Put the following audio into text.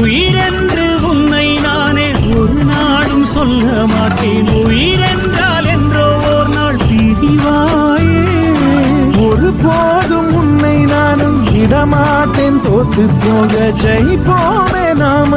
உயிரென்று உன்னை நானே ஒரு நாடும் சொல்ல மாட்டேன். உயிரென்றால் என்றோ ஒரு நாள் பிரிவாயே. ஒரு போதும் உன்னை நானும் விடமாட்டேன். தோத்து போக ஜெயிப்போமே நாம